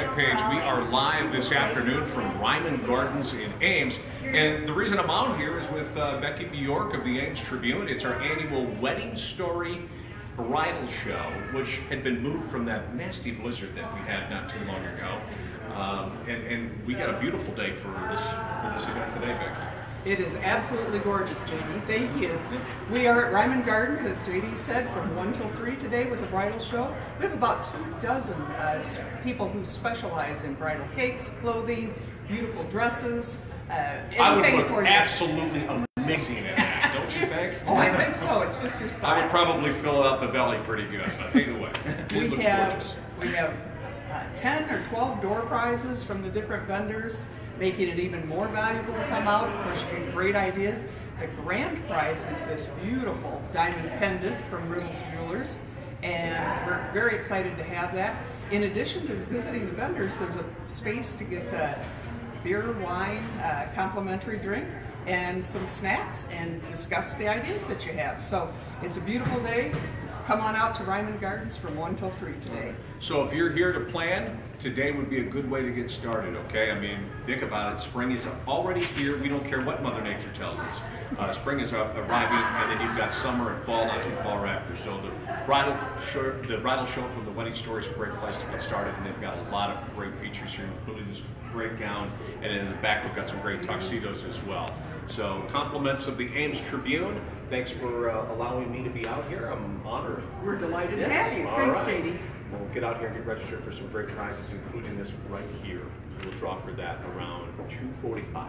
page. We are live this afternoon from Reiman Gardens in Ames. And the reason I'm out here is with uh, Becky Bjork of the Ames Tribune. It's our annual Wedding Story Bridal Show, which had been moved from that nasty blizzard that we had not too long ago. Um, and, and we got a beautiful day for this, for this event today, Becky. It is absolutely gorgeous, JD. Thank you. We are at Reiman Gardens, as JD said, from 1 till 3 today with a bridal show. We have about two dozen uh, people who specialize in bridal cakes, clothing, beautiful dresses, uh, I would anything look for you. absolutely amazing in that, don't you think? Oh, I think so. It's just your style. I would probably fill out the belly pretty good, but either way, it we looks have gorgeous. we have uh, 10 or 12 door prizes from the different vendors making it even more valuable to come out of course you get great ideas. The grand prize is this beautiful diamond pendant from Riddle's jewelers and we're very excited to have that. In addition to visiting the vendors there's a space to get uh, beer wine uh, complimentary drink and some snacks and discuss the ideas that you have. So it's a beautiful day Come on out to Reiman Gardens from 1 till 3 today. So if you're here to plan, today would be a good way to get started, okay? I mean, think about it. Spring is already here. We don't care what Mother Nature tells us. Uh, spring is arriving, and then you've got summer and fall not too far after. So the bridal show, the bridal show from the Wedding Story is a great place to get started, and they've got a lot of great features here, including this great gown, and in the back we've got some great tuxedos as well. So compliments of the Ames Tribune. Thanks for uh, allowing me to be out here. I'm honored. We're delighted to have you. all Thanks, right. JD. We'll get out here and get registered for some great prizes, including this right here. We'll draw for that around 2:45.